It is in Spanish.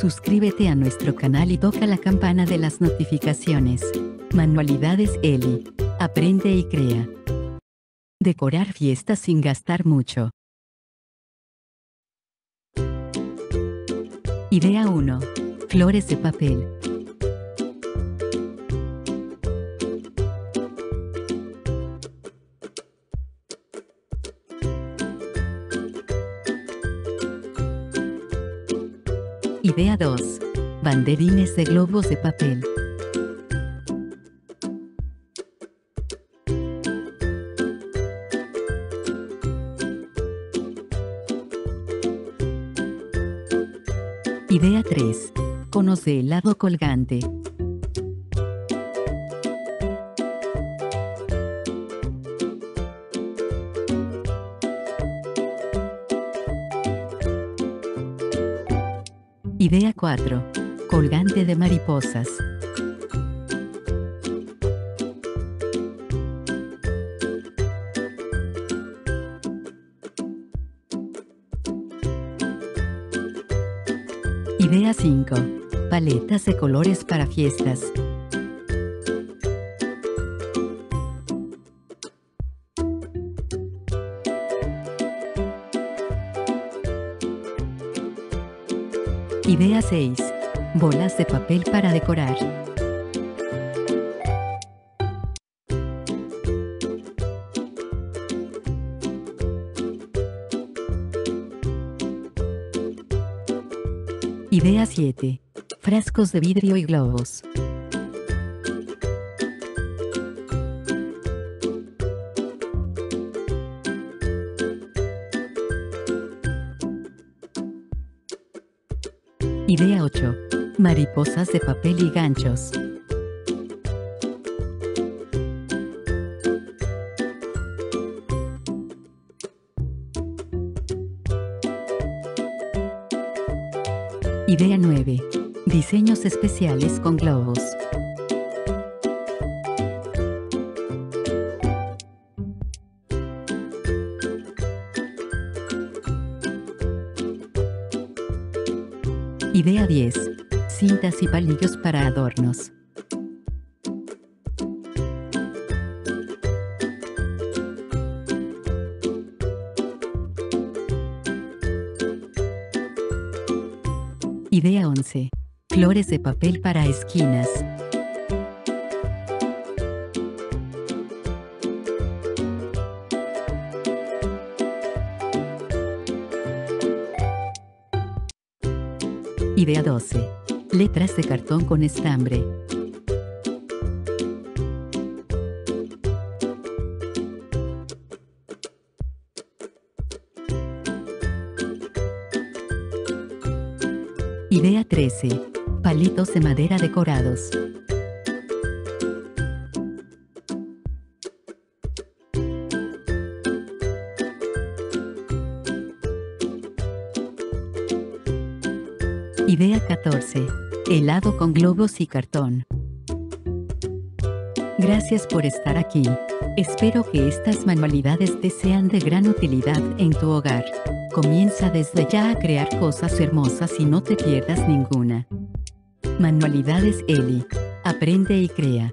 Suscríbete a nuestro canal y toca la campana de las notificaciones. Manualidades Eli. Aprende y crea. Decorar fiestas sin gastar mucho. Idea 1. Flores de papel. Idea 2. Banderines de globos de papel. Idea 3. Conos de helado colgante. Idea 4. Colgante de mariposas. Idea 5. Paletas de colores para fiestas. Idea 6. Bolas de papel para decorar. Idea 7. Frascos de vidrio y globos. Idea 8. Mariposas de papel y ganchos. Idea 9. Diseños especiales con globos. Idea 10. Cintas y palillos para adornos. Idea 11. Flores de papel para esquinas. Idea 12. Letras de cartón con estambre. Idea 13. Palitos de madera decorados. Idea 14. Helado con globos y cartón. Gracias por estar aquí. Espero que estas manualidades te sean de gran utilidad en tu hogar. Comienza desde ya a crear cosas hermosas y no te pierdas ninguna. Manualidades Eli. Aprende y crea.